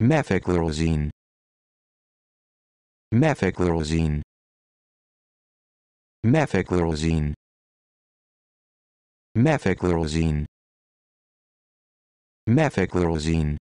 methachlorozine methachlorozine methachlorozine methachlorozine methachlorozine